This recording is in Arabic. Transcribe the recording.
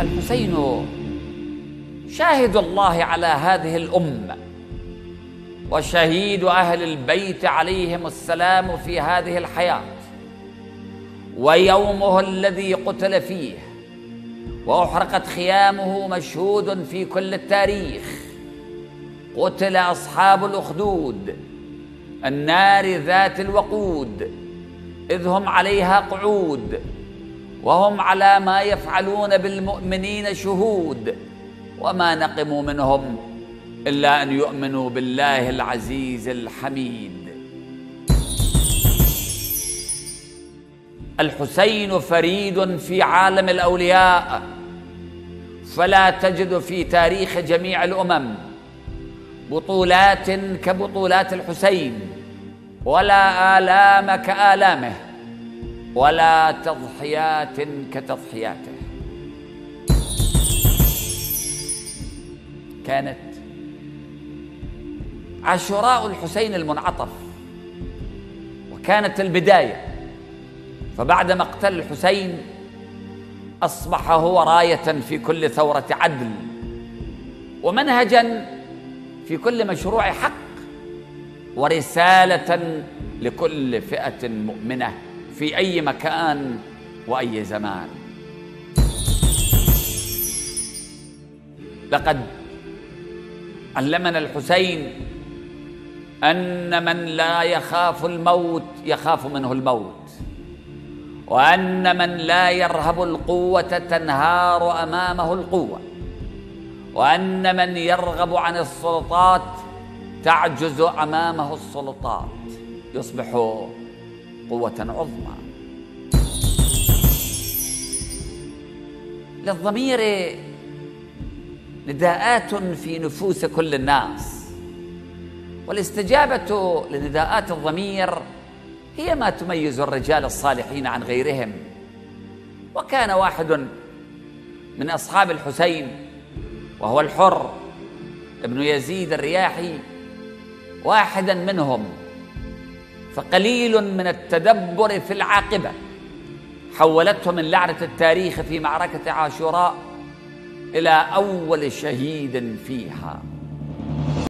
الحسين شاهد الله على هذه الأمة وشهيد أهل البيت عليهم السلام في هذه الحياة ويومه الذي قتل فيه وأحرقت خيامه مشهود في كل التاريخ قتل أصحاب الأخدود النار ذات الوقود إذ هم عليها قعود. وهم على ما يفعلون بالمؤمنين شهود وما نقموا منهم إلا أن يؤمنوا بالله العزيز الحميد. الحسين فريد في عالم الأولياء فلا تجد في تاريخ جميع الأمم بطولات كبطولات الحسين ولا آلام كآلامه. ولا تضحيات كتضحياته كانت عاشوراء الحسين المنعطف وكانت البداية. فبعد مقتل الحسين اصبح هو رايه في كل ثورة عدل ومنهجا في كل مشروع حق ورسالة لكل فئة مؤمنة. في أي مكان وأي زمان. لقد علمنا الحسين أن من لا يخاف الموت يخاف منه الموت وأن من لا يرهب القوة تنهار أمامه القوة وأن من يرغب عن السلطات تعجز أمامه السلطات. يصبح قوة عظمى. للضمير نداءات في نفوس كل الناس. والاستجابة لنداءات الضمير هي ما تميز الرجال الصالحين عن غيرهم. وكان واحد من أصحاب الحسين وهو الحر ابن يزيد الرياحي واحدا منهم. فقليل من التدبر في العاقبة. حولته من لعنة التاريخ في معركة عاشوراء إلى أول شهيد فيها.